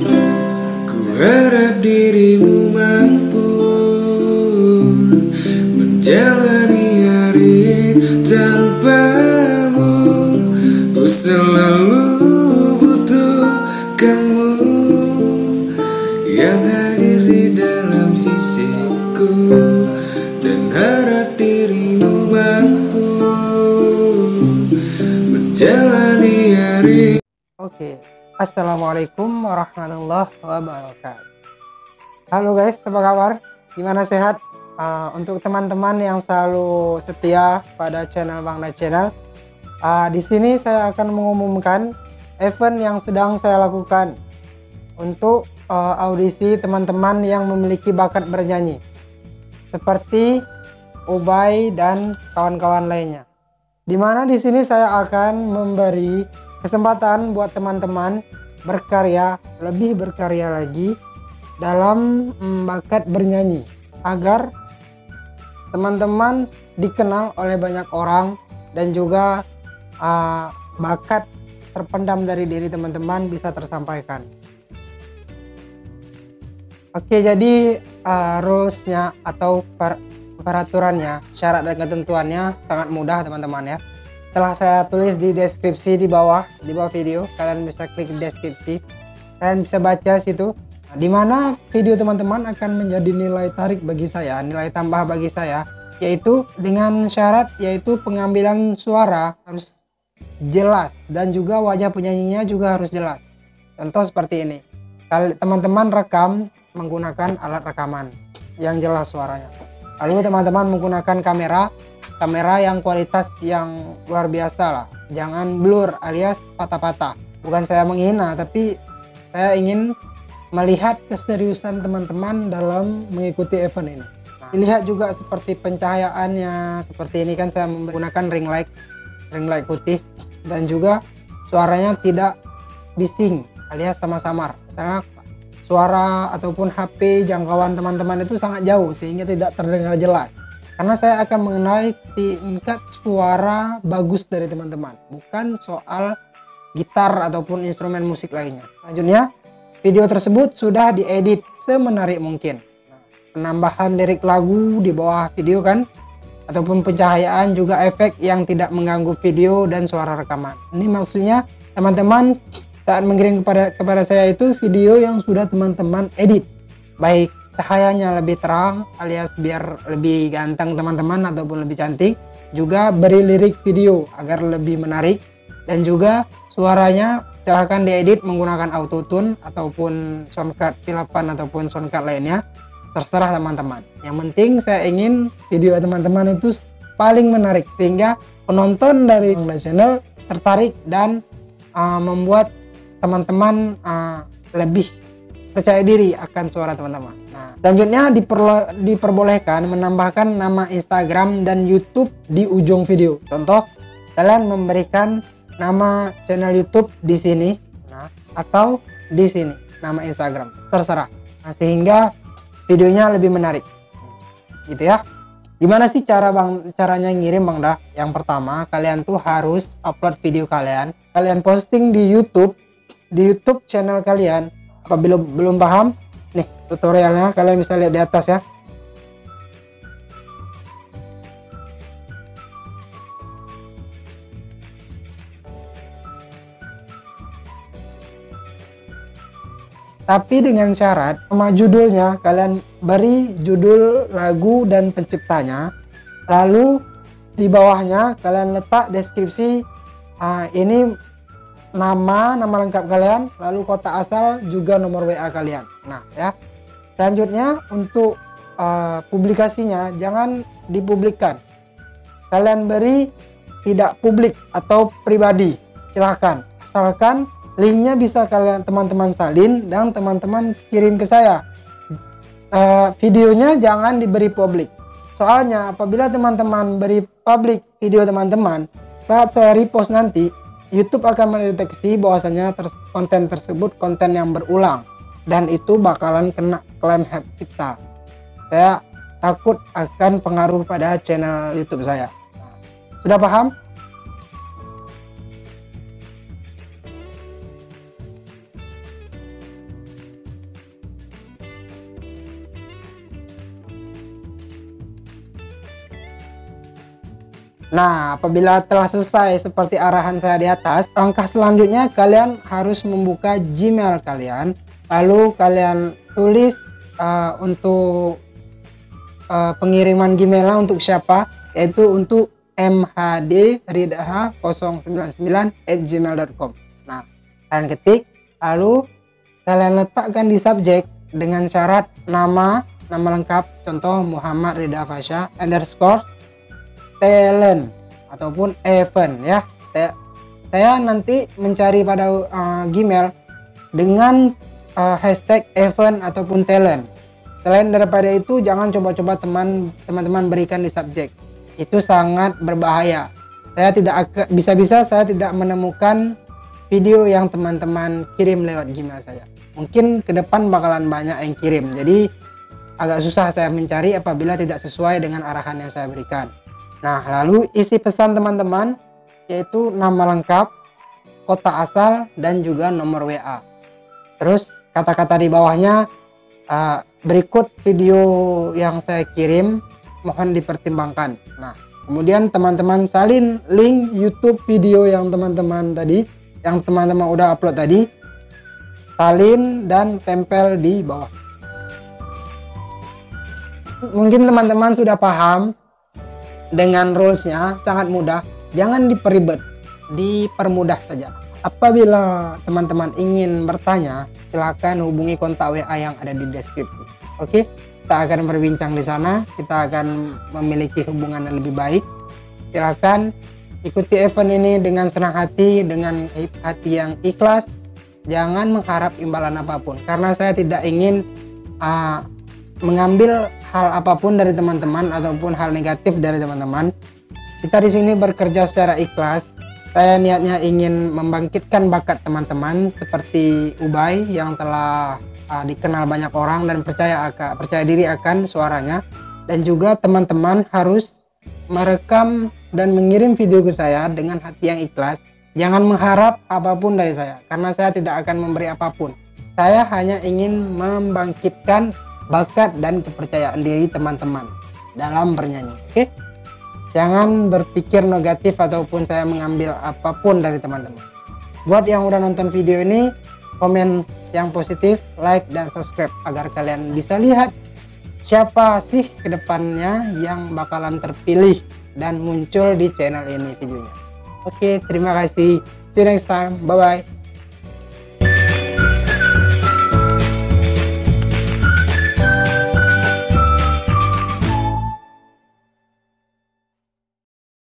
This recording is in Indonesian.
Ku harap dirimu mampu Menjalani hari tanpamu. Ku selalu butuh kamu Yang hadir di dalam sisiku Dan harap dirimu mampu Menjalani hari Oke, Assalamualaikum warahmatullahi wabarakatuh. Halo guys, apa kabar? Gimana sehat? Uh, untuk teman-teman yang selalu setia pada channel Bangda Channel, uh, di sini saya akan mengumumkan event yang sedang saya lakukan untuk uh, audisi teman-teman yang memiliki bakat bernyanyi, seperti Ubay dan kawan-kawan lainnya. Di mana di sini saya akan memberi kesempatan buat teman-teman berkarya lebih berkarya lagi dalam mm, bakat bernyanyi agar teman-teman dikenal oleh banyak orang dan juga uh, bakat terpendam dari diri teman-teman bisa tersampaikan. Oke, jadi uh, rulesnya atau per peraturannya, syarat dan ketentuannya sangat mudah teman-teman ya telah saya tulis di deskripsi di bawah di bawah video kalian bisa klik deskripsi. Kalian bisa baca situ di mana video teman-teman akan menjadi nilai tarik bagi saya nilai tambah bagi saya yaitu dengan syarat yaitu pengambilan suara harus jelas dan juga wajah penyanyinya juga harus jelas. Contoh seperti ini. Teman-teman rekam menggunakan alat rekaman yang jelas suaranya. Lalu teman-teman menggunakan kamera kamera yang kualitas yang luar biasa lah. Jangan blur alias patah-patah. Bukan saya menghina tapi saya ingin melihat keseriusan teman-teman dalam mengikuti event ini. Nah, dilihat juga seperti pencahayaannya. Seperti ini kan saya menggunakan ring light ring light putih. Dan juga suaranya tidak bising alias sama-samar misalnya suara ataupun HP jangkauan teman-teman itu sangat jauh sehingga tidak terdengar jelas karena saya akan mengenai tingkat suara bagus dari teman-teman bukan soal gitar ataupun instrumen musik lainnya. Selanjutnya video tersebut sudah diedit semenarik mungkin. Nah, penambahan lirik lagu di bawah video kan? Ataupun pencahayaan juga efek yang tidak mengganggu video dan suara rekaman. Ini maksudnya teman-teman saat mengirim kepada kepada saya itu video yang sudah teman-teman edit. Baik cahayanya lebih terang alias biar lebih ganteng teman-teman ataupun lebih cantik. Juga beri lirik video agar lebih menarik. Dan juga suaranya silahkan diedit menggunakan autotune ataupun soundcard pilapan ataupun soundcard lainnya. Terserah teman-teman. Yang penting saya ingin video teman-teman itu paling menarik sehingga penonton dari channel tertarik dan uh, membuat teman-teman uh, lebih percaya diri akan suara teman-teman. Nah, selanjutnya diperbolehkan menambahkan nama Instagram dan YouTube di ujung video. Contoh, kalian memberikan nama channel YouTube di sini, nah, atau di sini nama Instagram, terserah. Nah, sehingga videonya lebih menarik. Gitu ya. Gimana sih cara bang caranya ngirim bang dah? Yang pertama, kalian tuh harus upload video kalian, kalian posting di YouTube, di YouTube channel kalian apabila belum paham? Nih tutorialnya kalian bisa lihat di atas ya. Tapi dengan syarat nama judulnya kalian beri judul lagu dan penciptanya. Lalu di bawahnya kalian letak deskripsi uh, ini nama nama lengkap kalian lalu kota asal juga nomor WA kalian. Nah ya. Selanjutnya untuk uh, publikasinya jangan dipublikkan. Kalian beri tidak publik atau pribadi silahkan. Asalkan linknya bisa kalian teman-teman salin dan teman-teman kirim ke saya. Uh, videonya jangan diberi publik. Soalnya apabila teman-teman beri publik video teman-teman saat saya repost nanti YouTube akan mendeteksi bahwasanya ter konten tersebut konten yang berulang dan itu bakalan kena klaim hak kita. Saya takut akan pengaruh pada channel YouTube saya. Sudah paham? Nah, apabila telah selesai seperti arahan saya di atas, langkah selanjutnya kalian harus membuka Gmail kalian, lalu kalian tulis uh, untuk uh, pengiriman Gmailnya untuk siapa, yaitu untuk mhdridah099@gmail.com. Nah, kalian ketik, lalu kalian letakkan di subjek dengan syarat nama, nama lengkap, contoh Muhammad Rida Fasha underscore talent ataupun event ya. Saya, saya nanti mencari pada uh, Gmail dengan uh, hashtag event ataupun talent. Selain daripada itu jangan coba-coba teman teman-teman berikan di subjek. Itu sangat berbahaya. Saya tidak bisa-bisa saya tidak menemukan video yang teman-teman kirim lewat Gmail saya. Mungkin ke depan bakalan banyak yang kirim. Jadi agak susah saya mencari apabila tidak sesuai dengan arahan yang saya berikan Nah, lalu isi pesan teman-teman yaitu nama lengkap, kota asal, dan juga nomor WA. Terus kata-kata di bawahnya uh, berikut video yang saya kirim mohon dipertimbangkan. Nah, kemudian teman-teman salin link YouTube video yang teman-teman tadi, yang teman-teman udah upload tadi, salin dan tempel di bawah. Mungkin teman-teman sudah paham dengan rulesnya sangat mudah. Jangan diperibet dipermudah saja. Apabila teman-teman ingin bertanya silakan hubungi kontak WA yang ada di deskripsi. Oke? Kita akan berbincang di sana kita akan memiliki hubungan yang lebih baik. Silakan ikuti event ini dengan senang hati dengan hati yang ikhlas. Jangan mengharap imbalan apa pun karena saya tidak ingin uh, mengambil hal apa pun dari teman-teman ataupun hal negatif dari teman-teman. Kita di sini bekerja secara ikhlas. Saya niatnya ingin membangkitkan bakat teman-teman seperti Ubay yang telah uh, dikenal banyak orang dan percaya akan percaya diri akan suaranya dan juga teman-teman harus merekam dan mengirim video ke saya dengan hati yang ikhlas. Jangan mengharap apa pun dari saya karena saya tidak akan memberi apa pun. Saya hanya ingin membangkitkan bakat dan kepercayaan diri teman-teman dalam bernyanyi. Oke, jangan berpikir negatif ataupun saya mengambil apa pun dari teman-teman. Buat yang udah nonton video ini, komen yang positif, like dan subscribe agar kalian bisa lihat siapa sih ke depannya yang bakalan terpilih dan muncul di channel ini videonya. Oke, terima kasih. See you next time. Bye bye.